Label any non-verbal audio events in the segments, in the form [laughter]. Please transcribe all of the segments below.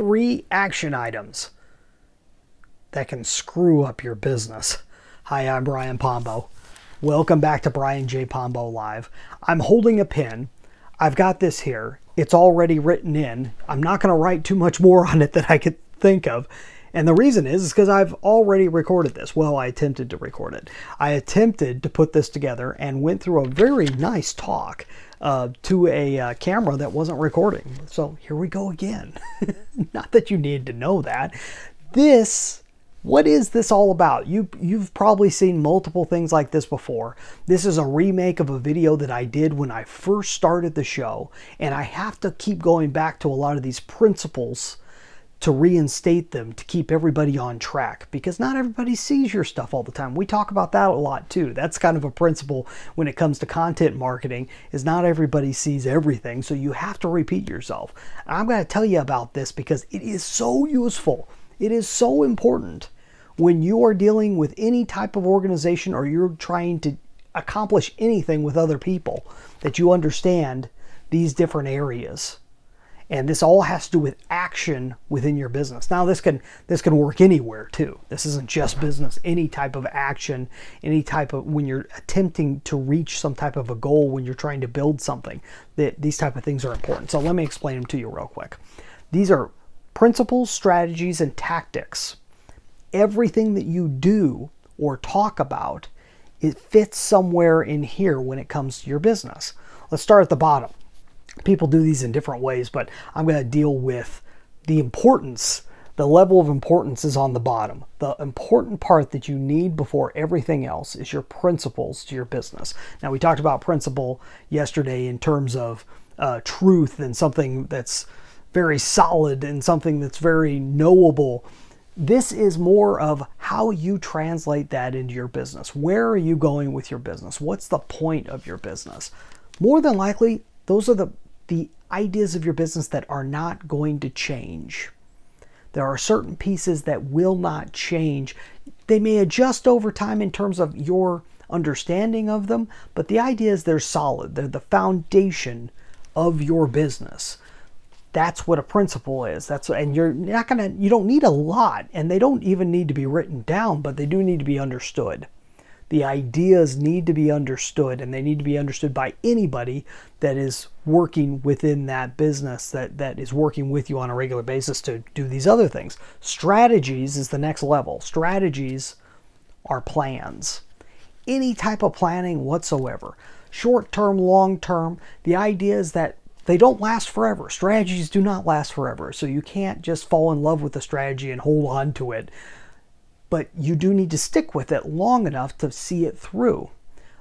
three action items that can screw up your business. Hi, I'm Brian Pombo. Welcome back to Brian J. Pombo Live. I'm holding a pen. I've got this here. It's already written in. I'm not going to write too much more [laughs] on it that I could think of. And the reason is because I've already recorded this. Well, I attempted to record it. I attempted to put this together and went through a very nice talk uh, to a uh, camera that wasn't recording. So here we go again. [laughs] Not that you need to know that. This what is this all about? You, you've probably seen multiple things like this before. This is a remake of a video that I did when I first started the show, and I have to keep going back to a lot of these principles to reinstate them to keep everybody on track because not everybody sees your stuff all the time. We talk about that a lot too. That's kind of a principle when it comes to content marketing is not everybody sees everything, so you have to repeat yourself. And I'm going to tell you about this because it is so useful. It is so important when you are dealing with any type of organization or you're trying to accomplish anything with other people that you understand these different areas and this all has to do with action within your business. Now this can this can work anywhere too. This isn't just business. Any type of action any type of when you're attempting to reach some type of a goal when you're trying to build something that these type of things are important. So let me explain them to you real quick. These are principles strategies and tactics. Everything that you do or talk about it fits somewhere in here when it comes to your business. Let's start at the bottom people do these in different ways, but I'm going to deal with the importance. The level of importance is on the bottom. The important part that you need before everything else is your principles to your business. Now, we talked about principle yesterday in terms of uh, truth and something that's very solid and something that's very knowable. This is more of how you translate that into your business. Where are you going with your business? What's the point of your business? More than likely, those are the, the ideas of your business that are not going to change. There are certain pieces that will not change. They may adjust over time in terms of your understanding of them, but the idea is they're solid. They're the foundation of your business. That's what a principle is. That's and you're not gonna you don't need a lot, and they don't even need to be written down, but they do need to be understood. The ideas need to be understood and they need to be understood by anybody that is working within that business that, that is working with you on a regular basis to do these other things. Strategies is the next level. Strategies are plans. Any type of planning whatsoever. Short term, long term. The idea is that they don't last forever. Strategies do not last forever. So you can't just fall in love with a strategy and hold on to it but you do need to stick with it long enough to see it through.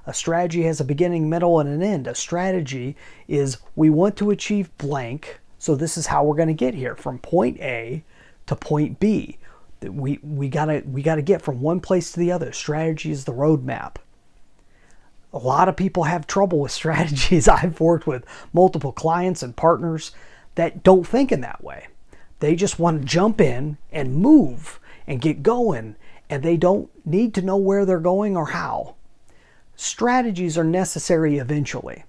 A strategy has a beginning, middle, and an end. A strategy is we want to achieve blank, so this is how we're going to get here from point A to point B. We, we gotta we gotta get from one place to the other. Strategy is the roadmap. A lot of people have trouble with [laughs] strategies. I've worked with multiple clients and partners that don't think in that way. They just want to jump in and move and get going, and they don't need to know where they're going or how. Strategies are necessary eventually.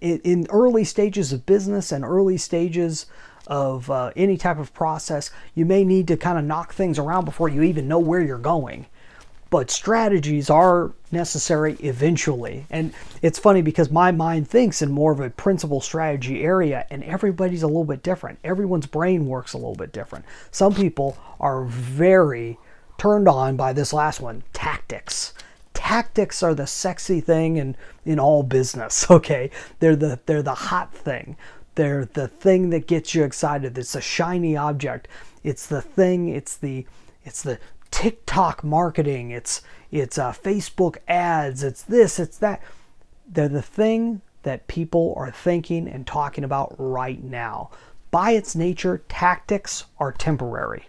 In early stages of business and early stages of uh, any type of process, you may need to kind of knock things around before you even know where you're going. But strategies are necessary eventually. And it's funny because my mind thinks in more of a principle strategy area, and everybody's a little bit different. Everyone's brain works a little bit different. Some people are very turned on by this last one tactics. Tactics are the sexy thing in, in all business, [laughs] okay? They're the, they're the hot thing. They're the thing that gets you excited. It's a shiny object. It's the thing, it's the it's the TikTok marketing, it's it's uh, Facebook ads, it's this, it's that. They're the thing that people are thinking and talking about right now. By its nature, tactics are temporary.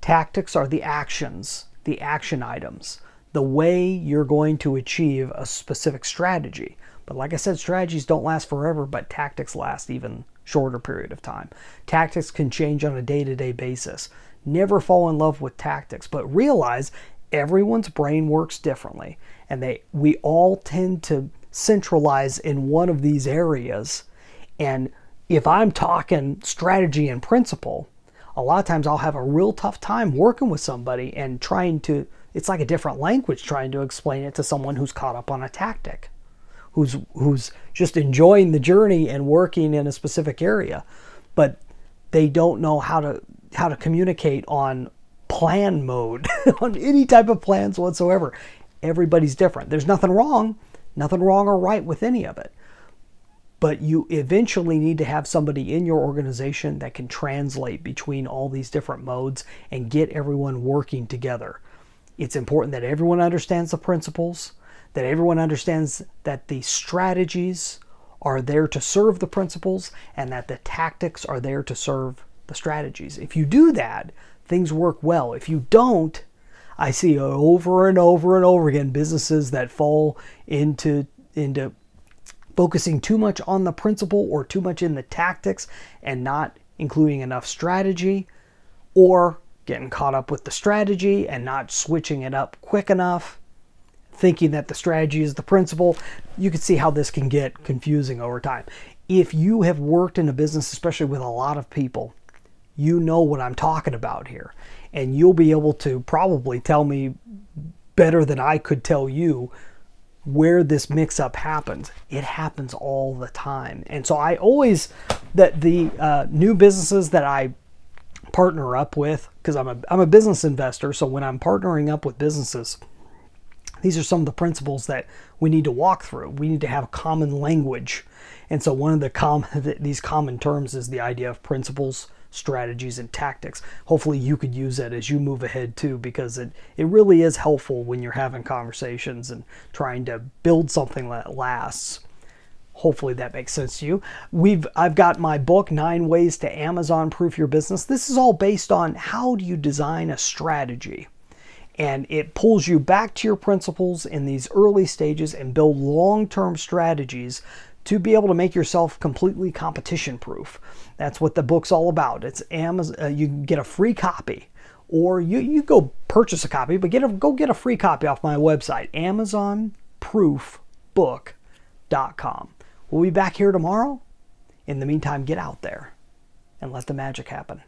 Tactics are the actions, the action items, the way you're going to achieve a specific strategy. But like I said, strategies don't last forever, but tactics last even shorter period of time. Tactics can change on a day-to-day basis. Never fall in love with tactics, but realize everyone's brain works differently and they we all tend to centralize in one of these areas and if I'm talking strategy and principle, a lot of times I'll have a real tough time working with somebody and trying to, it's like a different language trying to explain it to someone who's caught up on a tactic, who's, who's just enjoying the journey and working in a specific area. But they don't know how to, how to communicate on plan mode, [laughs] on any type of plans whatsoever. Everybody's different. There's nothing wrong, nothing wrong or right with any of it but you eventually need to have somebody in your organization that can translate between all these different modes and get everyone working together. It's important that everyone understands the principles, that everyone understands that the strategies are there to serve the principles and that the tactics are there to serve the strategies. If you do that, things work well. If you don't, I see over and over and over again businesses that fall into into focusing too much on the principle or too much in the tactics and not including enough strategy, or getting caught up with the strategy and not switching it up quick enough, thinking that the strategy is the principle. You can see how this can get confusing over time. If you have worked in a business, especially with a lot of people, you know what I'm talking about here. And you'll be able to probably tell me better than I could tell you where this mix up happens. It happens all the time. And so I always, that the uh, new businesses that I partner up with, because I'm a, I'm a business investor, so when I'm partnering up with businesses, these are some of the principles that we need to walk through. We need to have a common language. And so one of the com- [laughs] these common terms is the idea of principles, strategies and tactics. Hopefully you could use that as you move ahead too because it, it really is helpful when you're having conversations and trying to build something that lasts. Hopefully that makes sense to you. We've I've got my book 9 ways to Amazon proof your business. This is all based on how do you design a strategy? And it pulls you back to your principles in these early stages and build long-term strategies to be able to make yourself completely competition proof. That's what the book's all about. It's Amazon. Uh, you get a free copy, or you you go purchase a copy, but get a go get a free copy off my website, AmazonProofBook.com. We'll be back here tomorrow. In the meantime, get out there and let the magic happen.